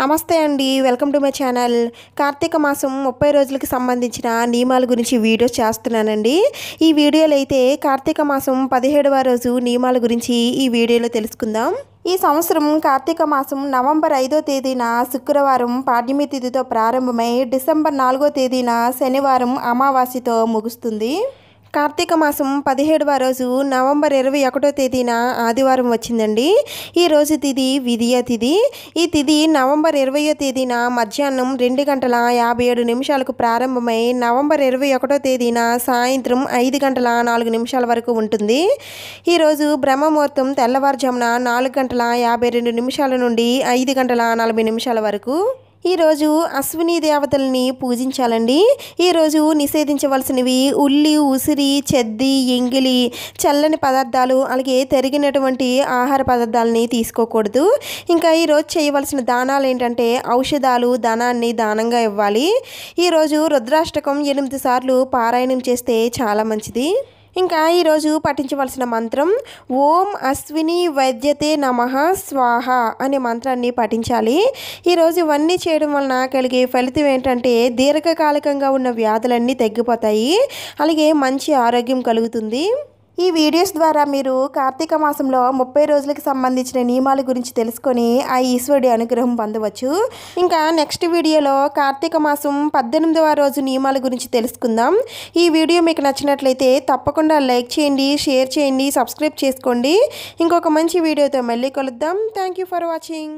నమస్తే అండి welcome to my channel. Karthika మాసం ముప్పై రోజులకి సంబంధించిన నియమాల గురించి వీడియోస్ చేస్తున్నానండి. ఈ వీడియోలో అయితే కార్తీక మాసం పదిహేడవ రోజు నియమాల గురించి ఈ వీడియోలో తెలుసుకుందాం. ఈ సంవత్సరం కార్తీక మాసం నవంబర్ ఐదో తేదీన శుక్రవారం పాడ్యమి తిథితో ప్రారంభమై డిసెంబర్ నాలుగో తేదీన శనివారం అమావాస్యతో ముగుస్తుంది. కార్తీక మాసం పదిహేడవ రోజు నవంబర్ ఇరవై ఒకటో తేదీన ఆదివారం వచ్చిందండి. ఈ రోజు తిథి విధియ తిది. ఈ తిది నవంబర్ ఇరవయో తేదీన మధ్యాహ్నం రెండు గంటల యాభై ఏడు నిమిషాలకు ప్రారంభమై నవంబర్ ఇరవై ఒకటో తేదీన సాయంత్రం ఐదు గంటల నాలుగు నిమిషాల వరకు ఉంటుంది. ఈరోజు బ్రహ్మముహూర్తం తెల్లవారుజామున నాలుగు గంటల యాభై రెండు నిమిషాల నుండి ఐదు గంటల నలభై నిమిషాల వరకు ఈరోజు అశ్విని దేవతల్ని పూజించాలండి. ఈరోజు నిషేధించవలసినవి ఉల్లి ఉసిరి చెద్ది ఎంగిలి చల్లని పదార్థాలు అలాగే తరిగినటువంటి ఆహార పదార్థాలని తీసుకోకూడదు. ఇంకా ఈరోజు చేయవలసిన దానాలు ఏంటంటే ఔషధాలు ధనాన్ని దానంగా ఇవ్వాలి. ఈరోజు రుద్రాష్టకం ఎనిమిది సార్లు పారాయణం చేస్తే చాలా మంచిది. ఇంకా ఈరోజు పఠించవలసిన మంత్రం ఓం అశ్విని వైద్యతే నమ స్వాహ అనే మంత్రాన్ని పఠించాలి. ఈరోజు ఇవన్నీ చేయడం వలన కలిగే ఫలితం ఏంటంటే దీర్ఘకాలికంగా ఉన్న వ్యాధులన్నీ తగ్గిపోతాయి. అలాగే మంచి ఆరోగ్యం కలుగుతుంది. ఈ వీడియోస్ ద్వారా మీరు కార్తీక మాసంలో ముప్పై రోజులకి సంబంధించిన నియమాల గురించి తెలుసుకొని ఆ ఈశ్వరుడి అనుగ్రహం పొందవచ్చు. ఇంకా నెక్స్ట్ వీడియోలో కార్తీక మాసం పద్దెనిమిదవ రోజు నియమాల గురించి తెలుసుకుందాం. ఈ వీడియో మీకు నచ్చినట్లయితే తప్పకుండా లైక్ చేయండి షేర్ చేయండి సబ్స్క్రైబ్ చేసుకోండి. ఇంకొక మంచి వీడియోతో మళ్ళీ కలుద్దాం. Thank you for watching.